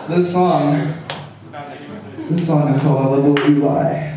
So this song, this song is called I Love Way You Lie.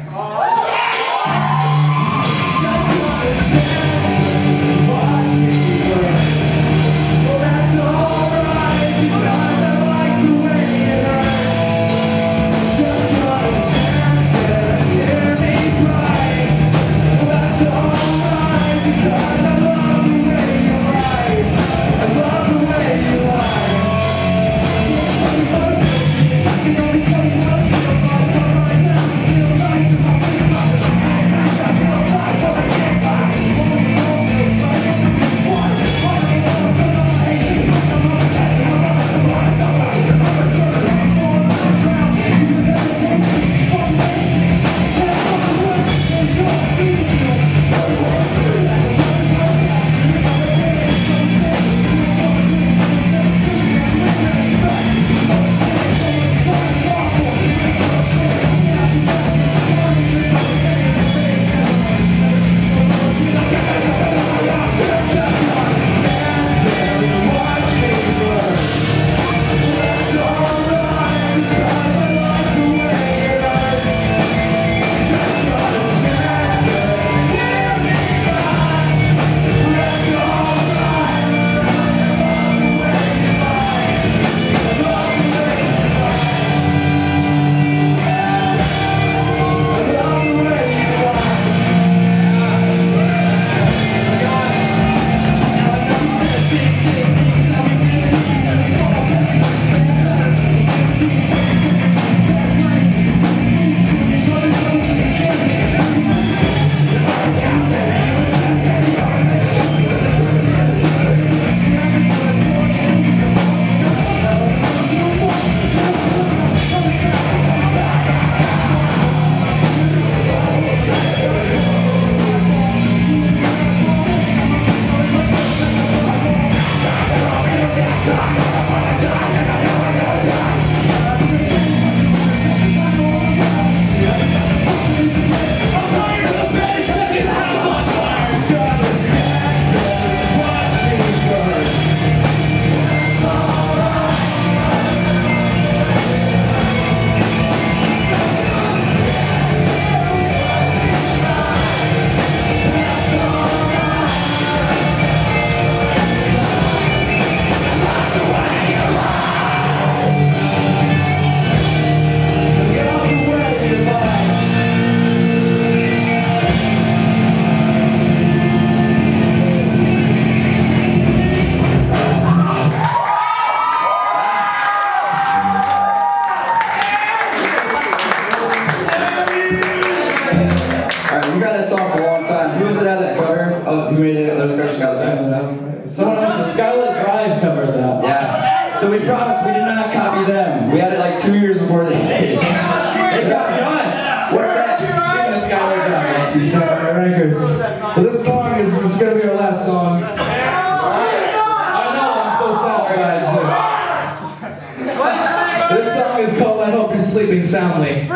Um, Scarlet Drive? Someone else, the Scarlet Drive covered that. Yeah. So we promised we did not copy them. We had it like two years before they did. They copied us. What's that? Even the Scarlet Drive. These Scarlet Records. But this song is, this is gonna be our last song. I know, I'm so sorry, about it. This song is called I Hope You're Sleeping Soundly.